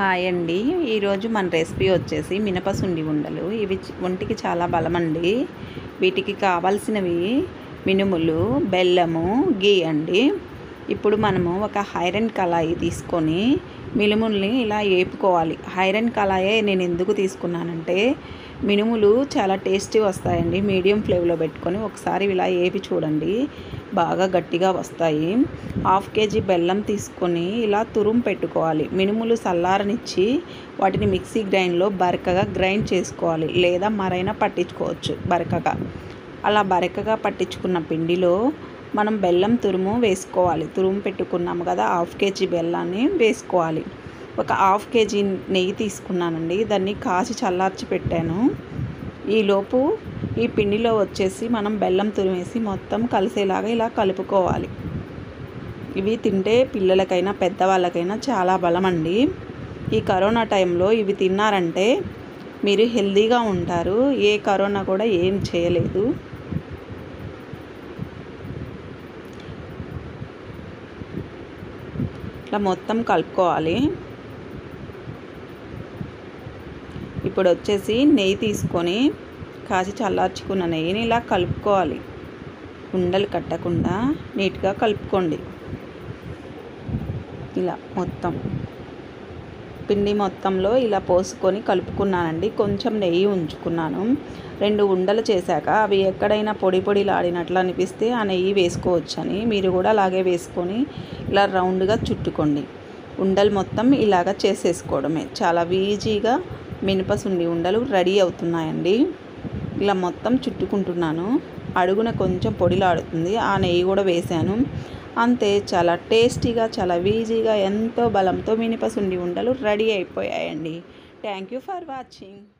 Hi అండి. ఈరోజు మన రెసిపీ వచ్చేసి మినపసుండి ఉండలు. ఇవి ఒంటికి చాలా బలమండి. వీటికి కావాల్సినవి మినుములు బెల్లము గీ అండి. ఇప్పుడు మనము ఒక ఐరన్ కళాయి తీసుకొని మినుముల్ని ఇలా వేపుకోవాలి ఐరన్ కళాయే నేను ఎందుకు తీసుకున్నానంటే మినుములు చాలా టేస్టీ వస్తాయండి. మీడియం ఫ్లేమ్లో పెట్టుకొని ఒకసారి ఇలా వేపి చూడండి. బాగా గట్టిగా వస్తాయి. హాఫ్ కేజీ బెల్లం తీసుకొని ఇలా తురుము పెట్టుకోవాలి. మినుములు చల్లారనిచ్చి వాటిని మిక్సీ గ్రైండ్లో బరకగా గ్రైండ్ చేసుకోవాలి. లేదా మరైనా పట్టించుకోవచ్చు బరకగా. అలా బరకగా పట్టించుకున్న పిండిలో మనం బెల్లం తురుము వేసుకోవాలి. తురుము పెట్టుకున్నాము కదా హాఫ్ కేజీ బెల్లాన్ని వేసుకోవాలి. ఒక హాఫ్ కేజీ నెయ్యి తీసుకున్నానండి. దాన్ని కాచి చల్లార్చి పెట్టాను. ఈలోపు ఈ పిండిలో వచ్చేసి మనం బెల్లం తురిమేసి మొత్తం కలిసేలాగా ఇలా కలుపుకోవాలి. ఇవి తింటే పిల్లలకైనా పెద్దవాళ్ళకైనా చాలా బలం అండి ఈ కరోనా టైంలో ఇవి తిన్నారంటే మీరు హెల్తీగా ఉంటారు. ఏ కరోనా కూడా ఏం చేయలేదు. ఇట్లా మొత్తం కలుపుకోవాలి. ఇప్పుడు వచ్చేసి నెయ్యి తీసుకొని కాచి చల్లార్చుకున్న నెయ్యిని ఇలా కలుపుకోవాలి. ఉండలు కట్టకుండా నీట్గా కలుపుకోండి. ఇలా మొత్తం. పిండి మొత్తంలో ఇలా పోసుకొని కలుపుకున్నానండి. కొంచెం నెయ్యి ఉంచుకున్నాను. రెండు ఉండలు చేశాక అవి ఎక్కడైనా పొడి పొడిలాడినట్లు అనిపిస్తే ఆ నెయ్యి వేసుకోవచ్చని మీరు కూడా అలాగే వేసుకొని ఇలా రౌండ్గా చుట్టుకోండి. ఉండలు మొత్తం ఇలాగ చేసేసుకోవడమే. చాలా ఈజీగా మినపసుండి ఉండలు రెడీ అవుతున్నాయండి. ఇలా మొత్తం చుట్టుకుంటున్నాను. అడుగున కొంచెం పొడిలాడుతుంది. ఆ నెయ్యి కూడా వేశాను. అంతే చాలా టేస్టీగా చాలా ఈజీగా ఎంతో బలంతో మినపసుండి ఉండలు రెడీ అయిపోయాయండి. Thank you for watching.